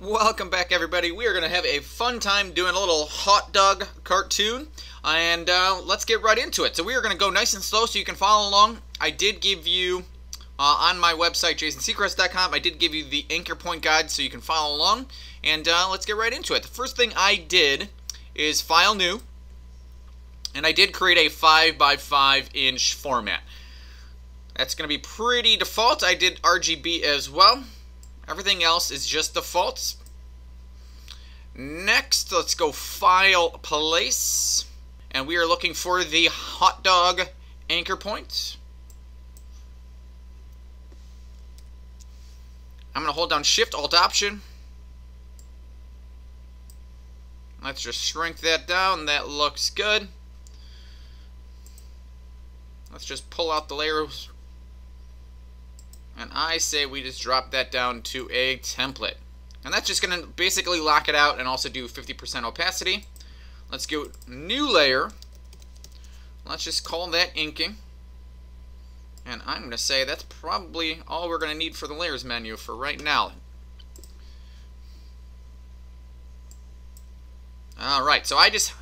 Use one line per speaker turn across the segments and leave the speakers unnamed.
Welcome back, everybody. We are going to have a fun time doing a little hot dog cartoon, and uh, let's get right into it. So we are going to go nice and slow so you can follow along. I did give you, uh, on my website, jasonsecrest.com, I did give you the anchor point guide so you can follow along, and uh, let's get right into it. The first thing I did is file new, and I did create a 5 by 5 inch format. That's going to be pretty default. I did RGB as well. Everything else is just defaults. Next, let's go File, Place. And we are looking for the hot dog anchor point. I'm going to hold down Shift, Alt, Option. Let's just shrink that down. That looks good. Let's just pull out the layers and I say we just drop that down to a template. And that's just going to basically lock it out and also do 50% opacity. Let's go new layer. Let's just call that inking. And I'm going to say that's probably all we're going to need for the layers menu for right now. Alright, so I just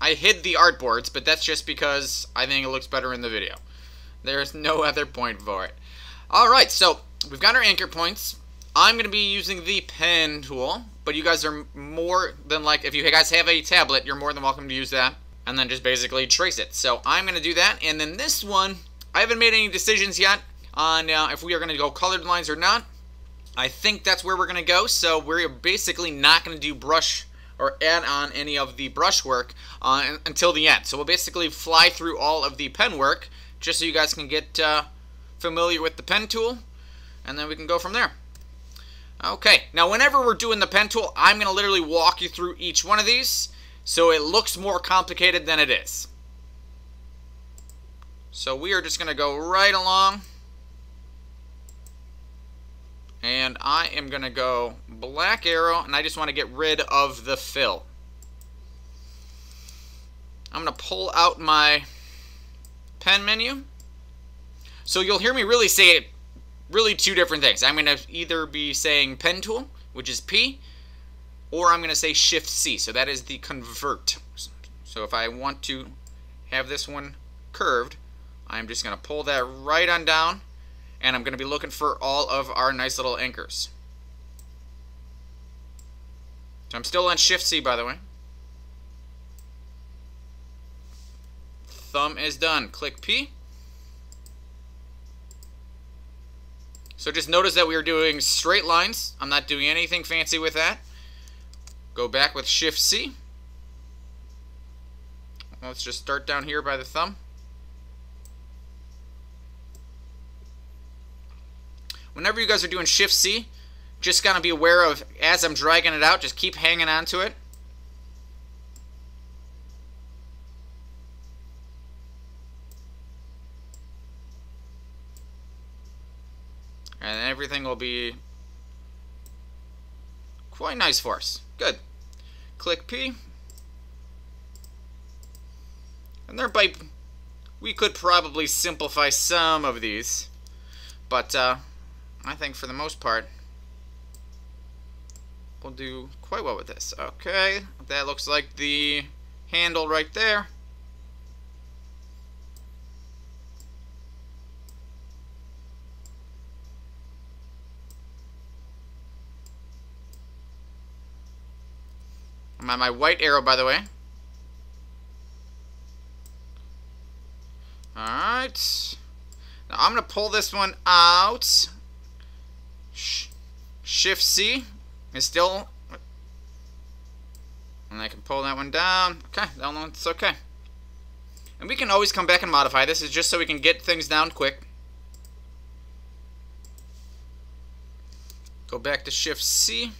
I hid the artboards, but that's just because I think it looks better in the video. There's no other point for it. Alright, so we've got our anchor points. I'm going to be using the pen tool, but you guys are more than like, if you guys have a tablet, you're more than welcome to use that, and then just basically trace it. So I'm going to do that, and then this one, I haven't made any decisions yet on uh, if we are going to go colored lines or not. I think that's where we're going to go, so we're basically not going to do brush or add on any of the brush work uh, until the end. So we'll basically fly through all of the pen work, just so you guys can get... Uh, familiar with the pen tool, and then we can go from there. Okay, now whenever we're doing the pen tool, I'm going to literally walk you through each one of these, so it looks more complicated than it is. So we are just going to go right along. And I am going to go black arrow, and I just want to get rid of the fill. I'm going to pull out my pen menu. So you'll hear me really say it really two different things. I'm going to either be saying pen tool, which is P, or I'm going to say shift C. So that is the convert. So if I want to have this one curved, I'm just going to pull that right on down, and I'm going to be looking for all of our nice little anchors. So I'm still on shift C, by the way. Thumb is done. Click P. So just notice that we are doing straight lines. I'm not doing anything fancy with that. Go back with Shift C. Let's just start down here by the thumb. Whenever you guys are doing Shift C, just gotta be aware of as I'm dragging it out, just keep hanging on to it. And everything will be quite nice for us. Good. Click P. And thereby, we could probably simplify some of these, but uh, I think for the most part, we'll do quite well with this. Okay, that looks like the handle right there. I'm on my white arrow, by the way. Alright. Now I'm going to pull this one out. Sh Shift C is still... And I can pull that one down. Okay, that one's okay. And we can always come back and modify this. Is just so we can get things down quick. Go back to Shift C.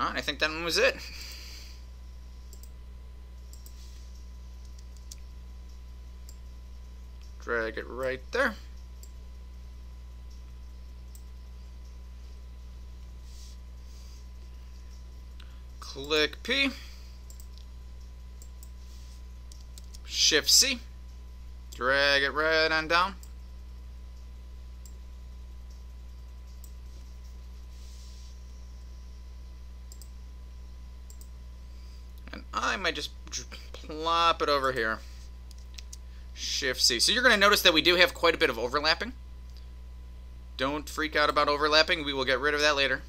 Alright, I think that one was it. Drag it right there. Click P. Shift C. Drag it right on down. And I might just plop it over here. Shift C. So you're going to notice that we do have quite a bit of overlapping. Don't freak out about overlapping. We will get rid of that later.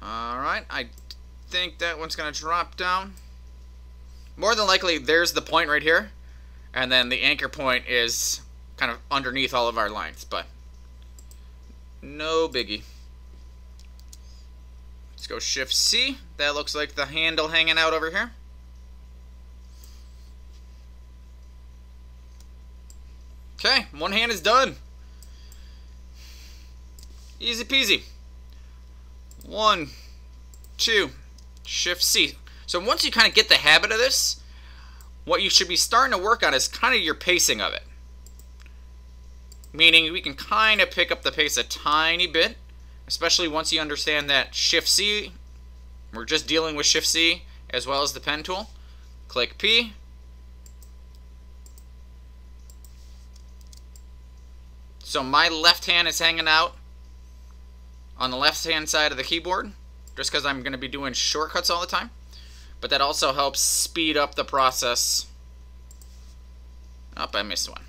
Alright, I think that one's going to drop down. More than likely, there's the point right here. And then the anchor point is kind of underneath all of our lines. But no biggie. Go Shift C. That looks like the handle hanging out over here. Okay, one hand is done. Easy peasy. One, two, Shift C. So once you kind of get the habit of this, what you should be starting to work on is kind of your pacing of it. Meaning we can kind of pick up the pace a tiny bit especially once you understand that Shift C, we're just dealing with Shift C as well as the pen tool. Click P. So my left hand is hanging out on the left hand side of the keyboard just because I'm going to be doing shortcuts all the time. But that also helps speed up the process. Oh, I missed one.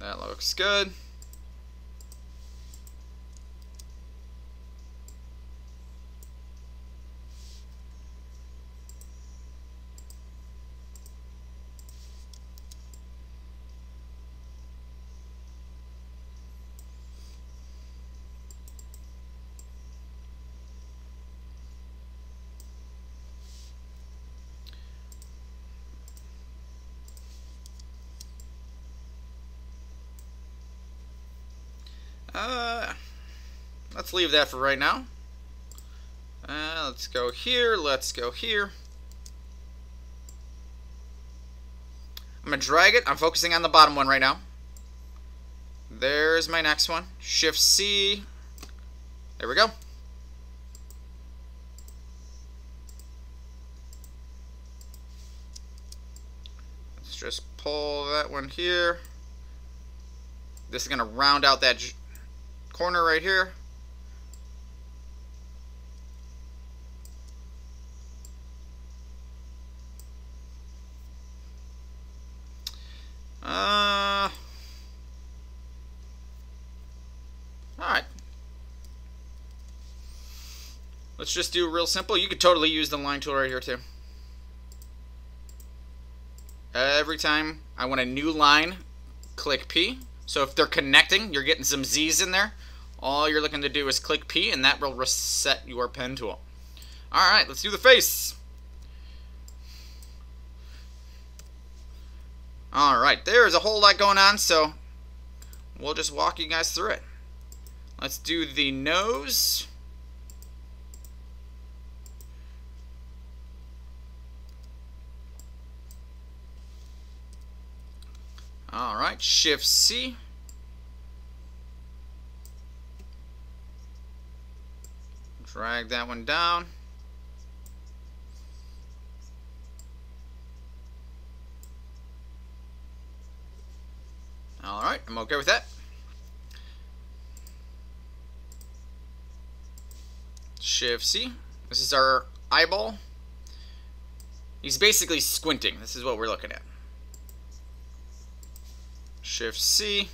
That looks good. Uh, let's leave that for right now. Uh, let's go here. Let's go here. I'm going to drag it. I'm focusing on the bottom one right now. There's my next one. Shift C. There we go. Let's just pull that one here. This is going to round out that corner right here. Uh, Alright. Let's just do real simple. You could totally use the line tool right here too. Every time I want a new line, click P. So if they're connecting, you're getting some Z's in there. All you're looking to do is click P and that will reset your pen tool. Alright, let's do the face. Alright, there's a whole lot going on, so we'll just walk you guys through it. Let's do the nose. Alright, Shift C. Drag that one down. Alright, I'm okay with that. Shift C. This is our eyeball. He's basically squinting. This is what we're looking at. Shift C.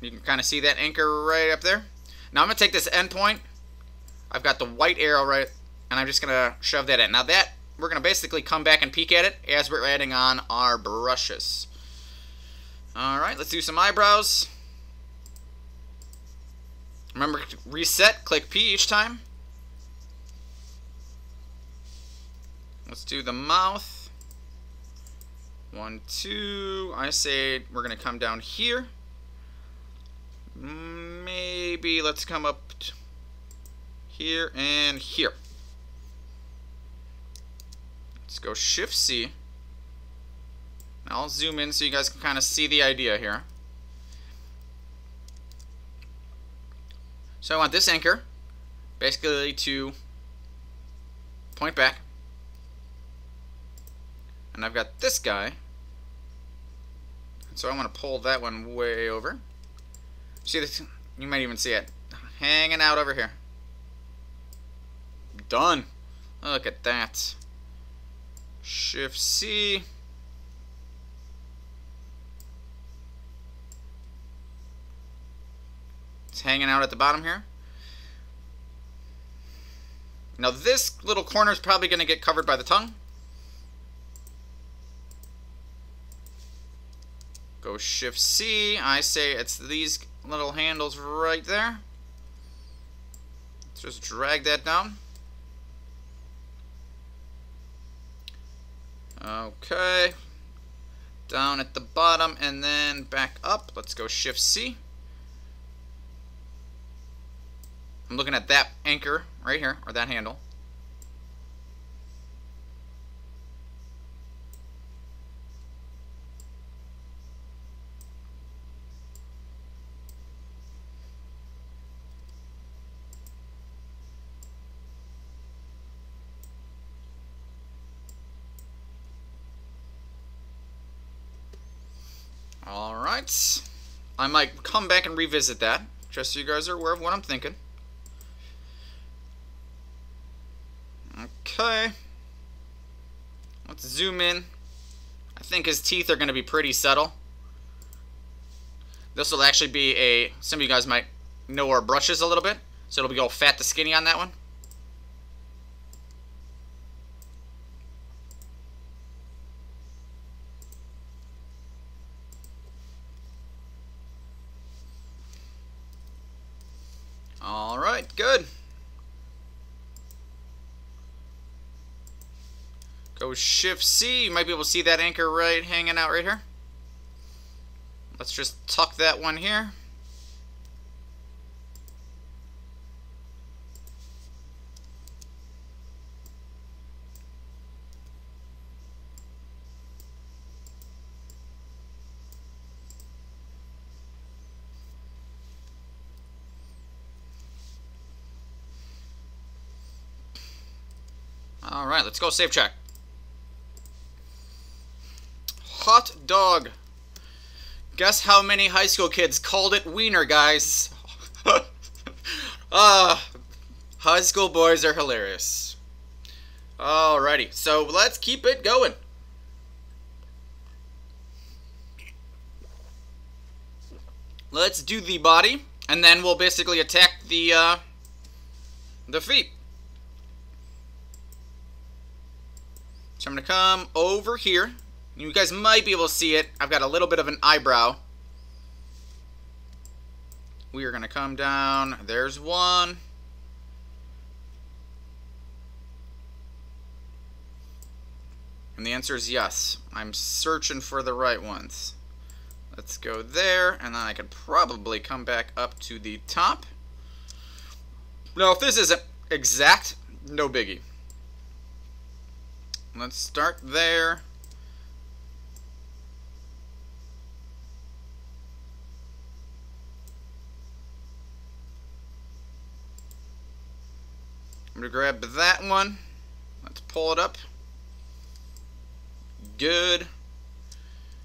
You can kind of see that anchor right up there. Now I'm going to take this endpoint I've got the white arrow right, and I'm just going to shove that in. Now that, we're going to basically come back and peek at it as we're adding on our brushes. Alright, let's do some eyebrows. Remember reset, click P each time. Let's do the mouth. One, two. I say we're going to come down here. Maybe let's come up here, and here. Let's go Shift C. Now I'll zoom in so you guys can kind of see the idea here. So I want this anchor basically to point back. And I've got this guy. So I want to pull that one way over. See this? You might even see it hanging out over here. Done. Look at that. Shift C. It's hanging out at the bottom here. Now this little corner is probably going to get covered by the tongue. Go Shift C. I say it's these little handles right there. Let's just drag that down. Okay. Down at the bottom and then back up. Let's go Shift C. I'm looking at that anchor right here, or that handle. I might come back and revisit that, just so you guys are aware of what I'm thinking. Okay. Let's zoom in. I think his teeth are going to be pretty subtle. This will actually be a, some of you guys might know our brushes a little bit. So it'll be all fat to skinny on that one. All right, good. Go Shift C. You might be able to see that anchor right hanging out right here. Let's just tuck that one here. All right, let's go save check. Hot dog. Guess how many high school kids called it wiener, guys? Ah, uh, high school boys are hilarious. Alrighty, so let's keep it going. Let's do the body, and then we'll basically attack the, uh, the feet. So I'm going to come over here. You guys might be able to see it. I've got a little bit of an eyebrow. We are going to come down. There's one. And the answer is yes. I'm searching for the right ones. Let's go there, and then I could probably come back up to the top. Now, if this isn't exact, no biggie. Let's start there. I'm going to grab that one. Let's pull it up. Good.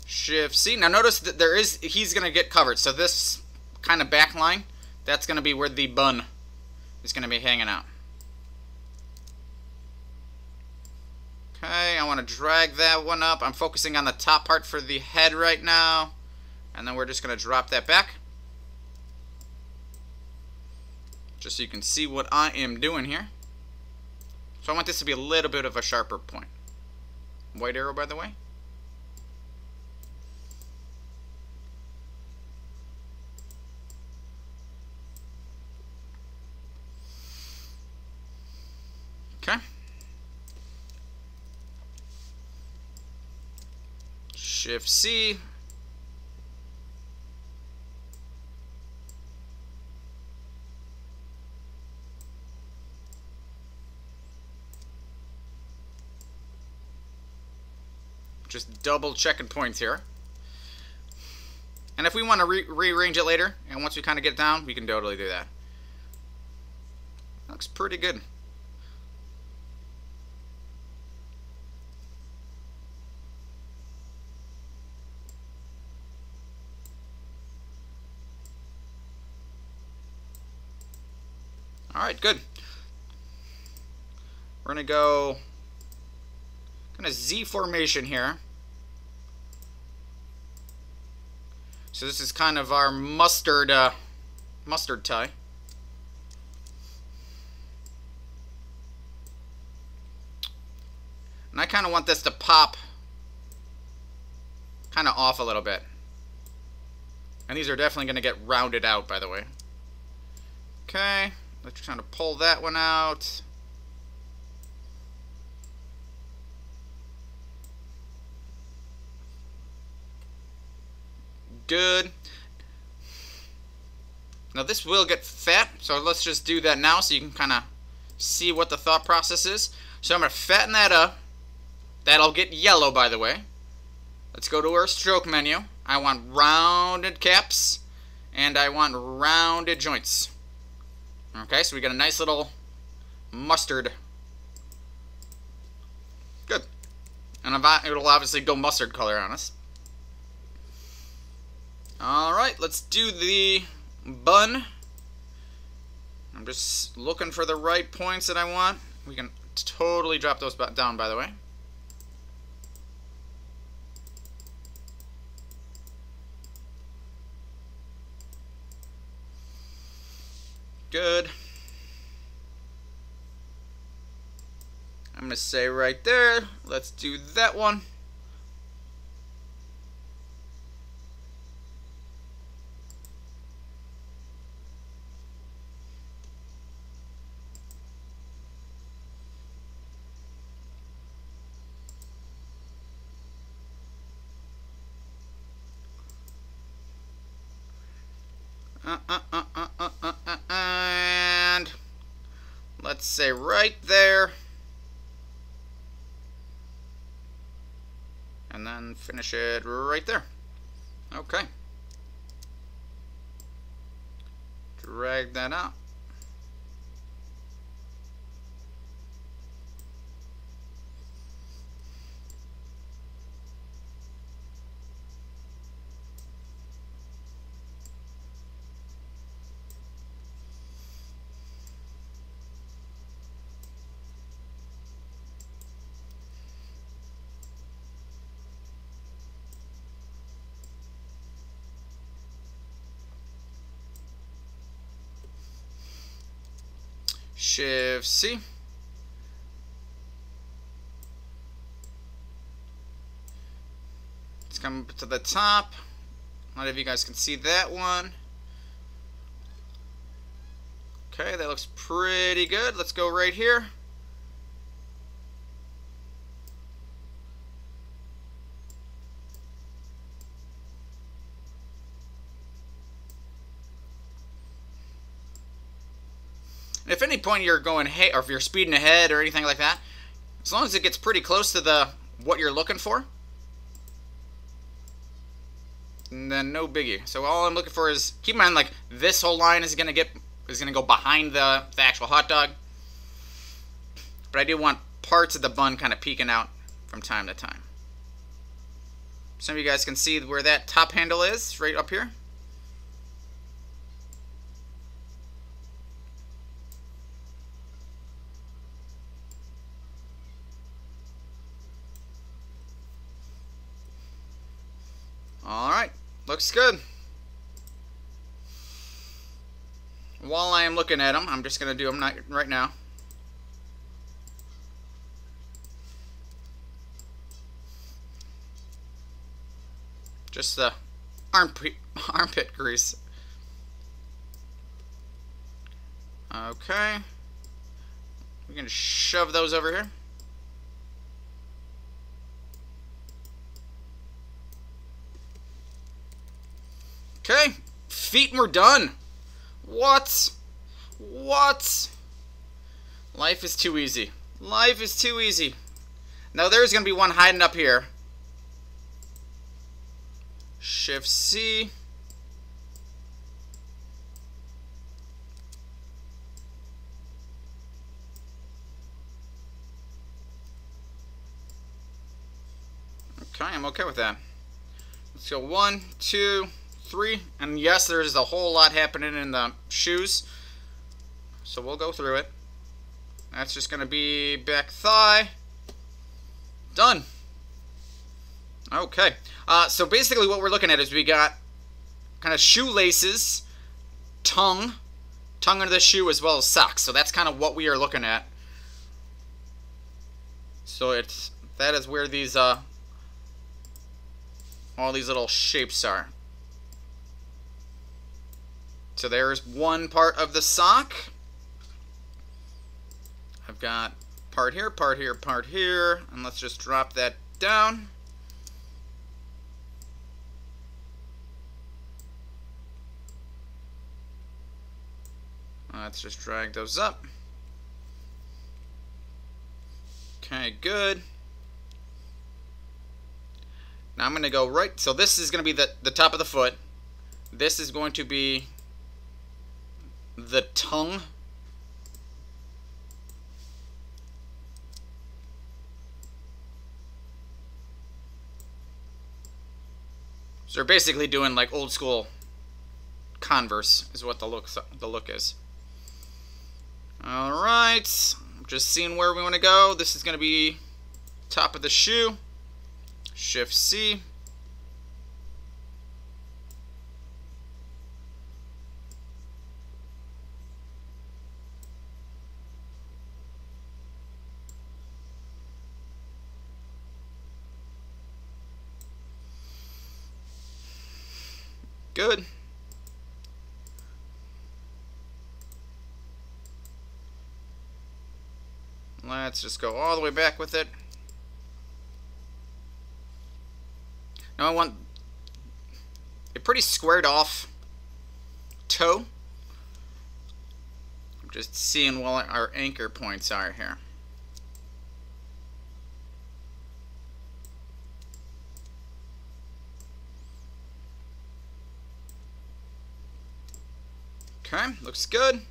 Shift C. Now notice that there is, he's going to get covered. So this kind of back line, that's going to be where the bun is going to be hanging out. Okay, I want to drag that one up. I'm focusing on the top part for the head right now. And then we're just going to drop that back. Just so you can see what I am doing here. So I want this to be a little bit of a sharper point. White arrow, by the way. Okay. Shift C. Just double checking points here. And if we want to re rearrange it later, and once we kind of get down, we can totally do that. Looks pretty good. Alright, good. We're to go kind of Z formation here. So this is kind of our mustard uh, mustard tie. And I kind of want this to pop kind of off a little bit. And these are definitely going to get rounded out, by the way. Okay, let's try to pull that one out. Good. Now this will get fat, so let's just do that now so you can kind of see what the thought process is. So I'm going to fatten that up. That'll get yellow, by the way. Let's go to our stroke menu. I want rounded caps, and I want rounded joints. Okay, so we got a nice little mustard. Good. And it'll obviously go mustard color on us. Alright, let's do the bun. I'm just looking for the right points that I want. We can totally drop those down, by the way. Good. I'm going to say right there, let's do that one. Uh, uh, uh, and let's say right there. And then finish it right there. Okay. Drag that out. Shift C. Let's come to the top. A lot of you guys can see that one. Okay, that looks pretty good. Let's go right here. Point you're going hey, or if you're speeding ahead or anything like that, as long as it gets pretty close to the what you're looking for, then no biggie. So all I'm looking for is keep in mind like this whole line is gonna get is gonna go behind the, the actual hot dog. But I do want parts of the bun kind of peeking out from time to time. Some of you guys can see where that top handle is, right up here. Alright, looks good. While I am looking at them, I'm just going to do them right now. Just the armpit, armpit grease. Okay. We're going to shove those over here. Okay, feet and we're done. What? What? Life is too easy. Life is too easy. Now there's going to be one hiding up here. Shift C. Okay, I'm okay with that. Let's go one, two, three. And yes, there's a whole lot happening in the shoes. So we'll go through it. That's just going to be back thigh. Done. Okay. Uh, so basically what we're looking at is we got kind of shoelaces, tongue, tongue under the shoe, as well as socks. So that's kind of what we are looking at. So it's that is where these uh, all these little shapes are. So there's one part of the sock. I've got part here, part here, part here, and let's just drop that down. Let's just drag those up. Okay, good. Now I'm going to go right, so this is going to be the, the top of the foot. This is going to be the tongue. So they're basically doing like old school Converse is what the look the look is. All right, just seeing where we want to go. This is going to be top of the shoe. Shift C. Good. Let's just go all the way back with it. Now I want a pretty squared off toe. I'm just seeing what our anchor points are here. Okay, looks good.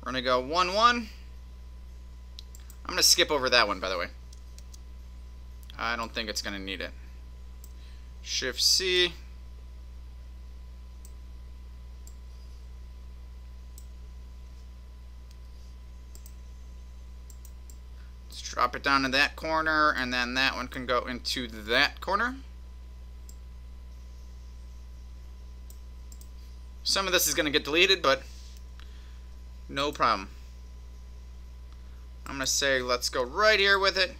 We're going to go 1 1. I'm going to skip over that one, by the way. I don't think it's going to need it. Shift C. Let's drop it down in that corner, and then that one can go into that corner. Some of this is going to get deleted, but no problem. I'm going to say let's go right here with it.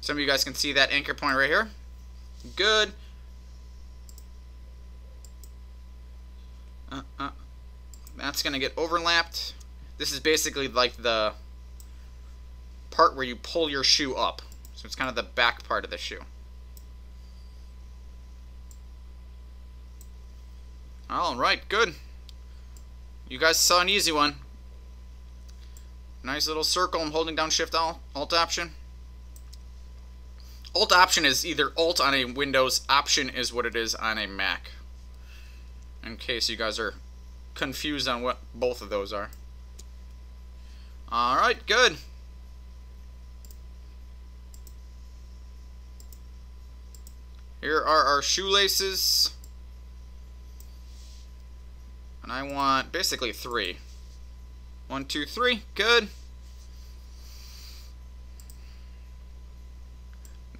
Some of you guys can see that anchor point right here. Good. Uh, uh. That's going to get overlapped. This is basically like the part where you pull your shoe up. So it's kind of the back part of the shoe. Alright, good. You guys saw an easy one. Nice little circle. I'm holding down Shift Alt, Alt Option. Alt Option is either Alt on a Windows, Option is what it is on a Mac. In case you guys are confused on what both of those are. Alright, good. Here are our shoelaces. And I want basically three. One, two, three. Good.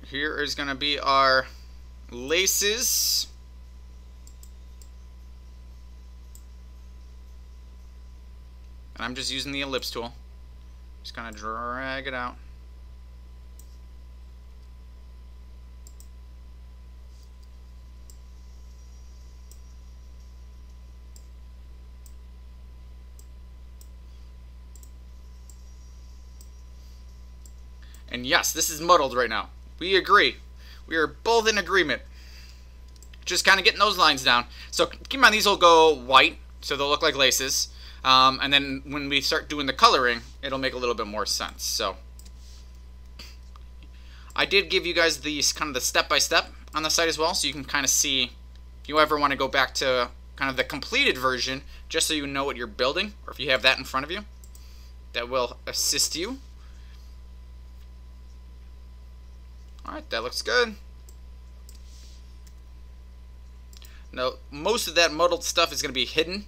Here is going to be our laces. And I'm just using the ellipse tool. Just kind of drag it out. Yes, this is muddled right now. We agree. We are both in agreement. Just kind of getting those lines down. So keep in mind, these will go white, so they'll look like laces. Um, and then when we start doing the coloring, it'll make a little bit more sense. So I did give you guys these kind of the step-by-step -step on the site as well, so you can kind of see if you ever want to go back to kind of the completed version, just so you know what you're building, or if you have that in front of you, that will assist you. Alright, that looks good. Now, most of that muddled stuff is going to be hidden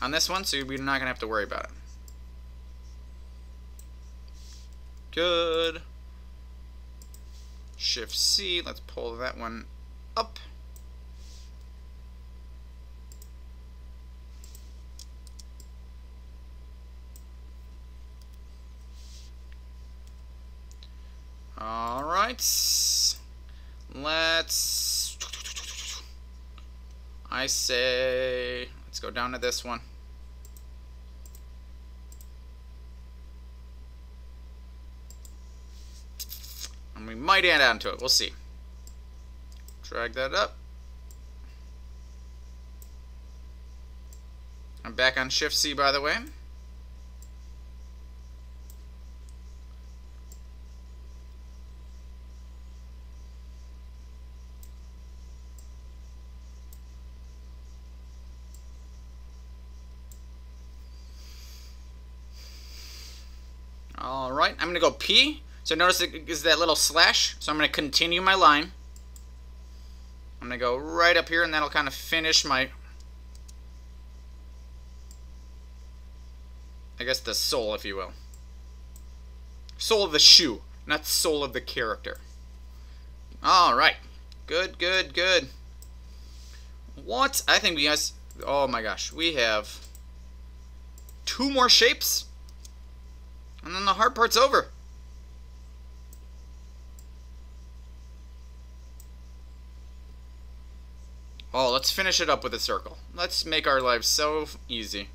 on this one, so we're not going to have to worry about it. Good. Shift C, let's pull that one up. All right. Let's. I say. Let's go down to this one. And we might add on to it. We'll see. Drag that up. I'm back on Shift C, by the way. All right, I'm going to go P. So notice it is that little slash. So I'm going to continue my line. I'm going to go right up here, and that'll kind of finish my, I guess the sole, if you will. Sole of the shoe, not sole of the character. All right. Good, good, good. What? I think we guys, oh my gosh, we have two more shapes. And then the hard part's over. Oh, let's finish it up with a circle. Let's make our lives so easy.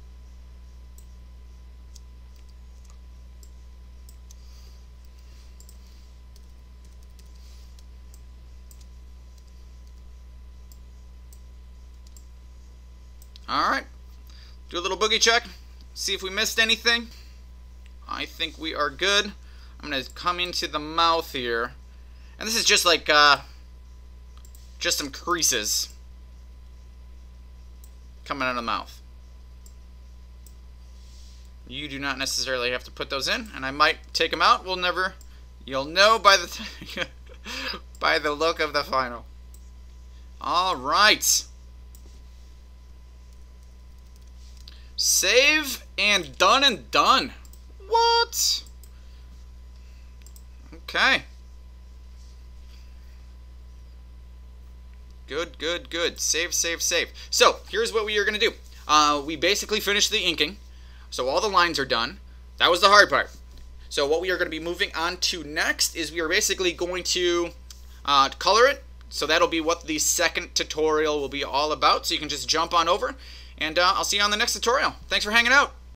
Alright. Do a little boogie check. See if we missed anything. I think we are good. I'm going to come into the mouth here. And this is just like, uh, just some creases coming out of the mouth. You do not necessarily have to put those in, and I might take them out. We'll never, you'll know by the, by the look of the final. All right. Save and done and done. What? Okay. Good, good, good. Save, save, save. So, here's what we are going to do. Uh, we basically finished the inking. So all the lines are done. That was the hard part. So what we are going to be moving on to next is we are basically going to uh, color it. So that'll be what the second tutorial will be all about. So you can just jump on over. And uh, I'll see you on the next tutorial. Thanks for hanging out.